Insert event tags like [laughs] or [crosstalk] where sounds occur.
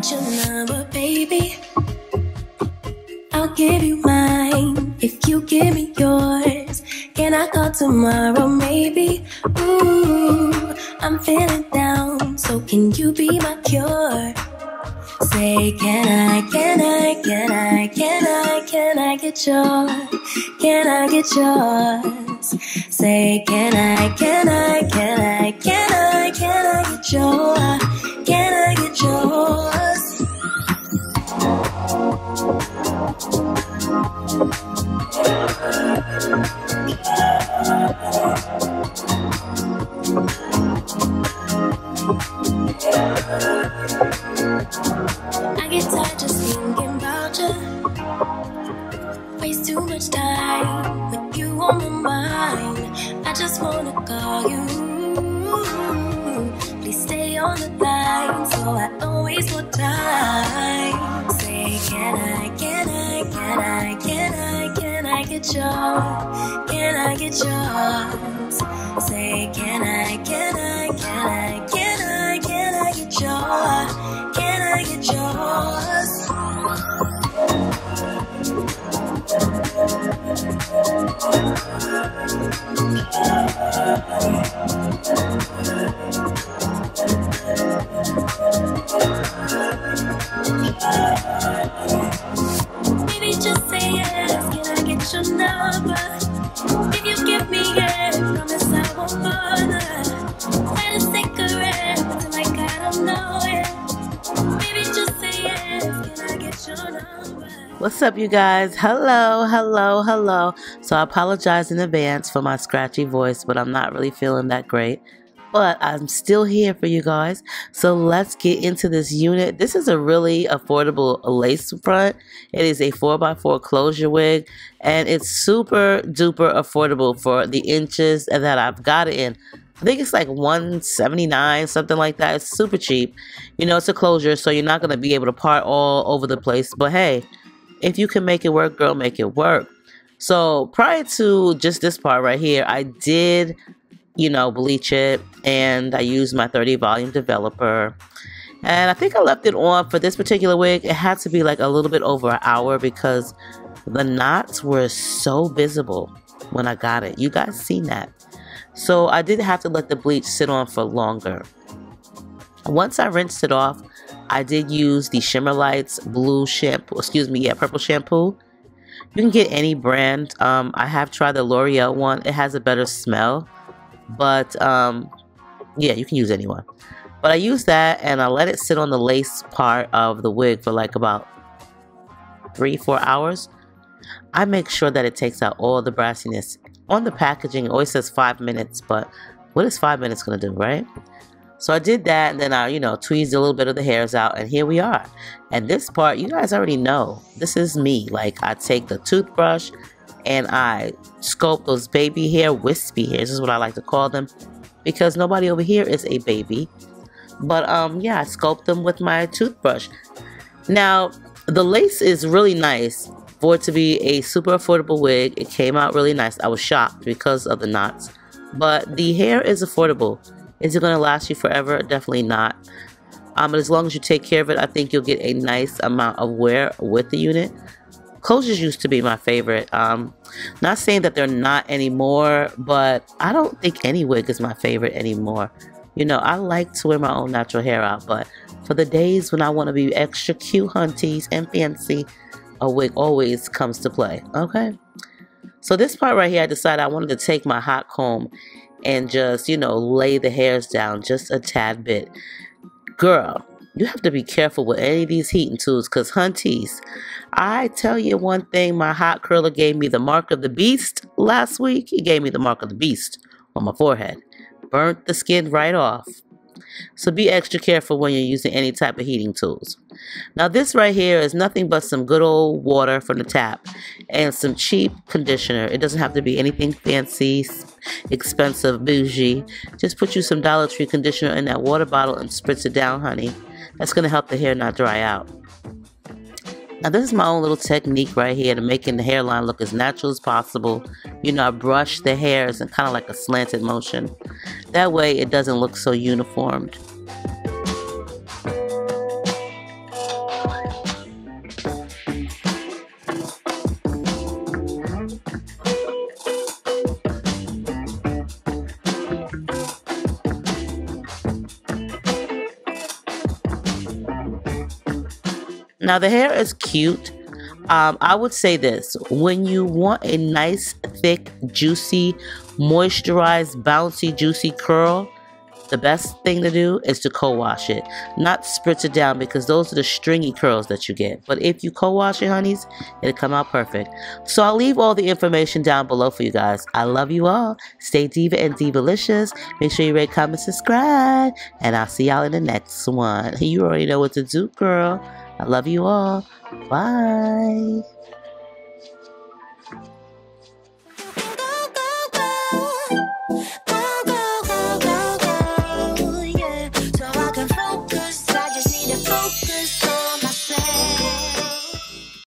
get your number, baby? I'll give you mine if you give me yours. Can I call tomorrow, maybe? Ooh, I'm feeling down, so can you be my cure? Say, can I, can I, can I, can I, can I get yours? Can I get yours? Say, can I, can I, can I, can I, can I get yours? Call you. Please stay on the line so I don't waste more time. Say, can I, can I, can I, can I, can I get yours? Can I get yours? Say, can I, What's up, you guys? Hello, hello, hello. So, I apologize in advance for my scratchy voice, but I'm not really feeling that great. But I'm still here for you guys. So, let's get into this unit. This is a really affordable lace front. It is a 4x4 closure wig, and it's super duper affordable for the inches that I've got it in. I think it's like 179 something like that. It's super cheap. You know, it's a closure, so you're not going to be able to part all over the place. But hey, if you can make it work, girl, make it work. So prior to just this part right here, I did, you know, bleach it and I used my 30 volume developer. And I think I left it on for this particular wig. It had to be like a little bit over an hour because the knots were so visible when I got it. You guys seen that. So I did have to let the bleach sit on for longer. Once I rinsed it off, I did use the Shimmer Lights blue shampoo, excuse me, yeah, purple shampoo. You can get any brand. Um, I have tried the L'Oreal one. It has a better smell, but um, yeah, you can use anyone. But I used that and I let it sit on the lace part of the wig for like about three, four hours. I make sure that it takes out all the brassiness. On the packaging, it always says five minutes, but what is five minutes gonna do, right? So I did that and then I, you know, tweezed a little bit of the hairs out and here we are. And this part, you guys already know, this is me. Like I take the toothbrush and I sculpt those baby hair, wispy hairs is what I like to call them because nobody over here is a baby. But um, yeah, I sculpt them with my toothbrush. Now, the lace is really nice for it to be a super affordable wig. It came out really nice. I was shocked because of the knots. But the hair is affordable. Is it going to last you forever? Definitely not. Um, but as long as you take care of it, I think you'll get a nice amount of wear with the unit. Closures used to be my favorite. Um, not saying that they're not anymore, but I don't think any wig is my favorite anymore. You know, I like to wear my own natural hair out, but for the days when I want to be extra cute hunties and fancy, a wig always comes to play. Okay. So this part right here, I decided I wanted to take my hot comb and just, you know, lay the hairs down just a tad bit. Girl, you have to be careful with any of these heating tools because, hunties, I tell you one thing, my hot curler gave me the mark of the beast last week. He gave me the mark of the beast on my forehead. Burnt the skin right off. So be extra careful when you're using any type of heating tools. Now this right here is nothing but some good old water from the tap and some cheap conditioner. It doesn't have to be anything fancy, expensive, bougie. Just put you some Dollar Tree conditioner in that water bottle and spritz it down, honey. That's going to help the hair not dry out. Now this is my own little technique right here to making the hairline look as natural as possible. You know, I brush the hairs in kind of like a slanted motion. That way it doesn't look so uniformed. Now the hair is cute. Um, I would say this when you want a nice, thick, juicy, moisturized, bouncy, juicy curl, the best thing to do is to co-wash it, not spritz it down because those are the stringy curls that you get. But if you co-wash it, honeys, it'll come out perfect. So I'll leave all the information down below for you guys. I love you all. Stay diva and divalicious. Make sure you rate, comment, subscribe, and I'll see y'all in the next one. [laughs] You already know what to do, girl. I love you all. Bye.